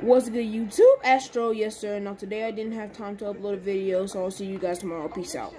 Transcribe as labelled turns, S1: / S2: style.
S1: What's good, YouTube? Astro, yes, sir. Now, today I didn't have time to upload a video, so I'll see you guys tomorrow. Peace out.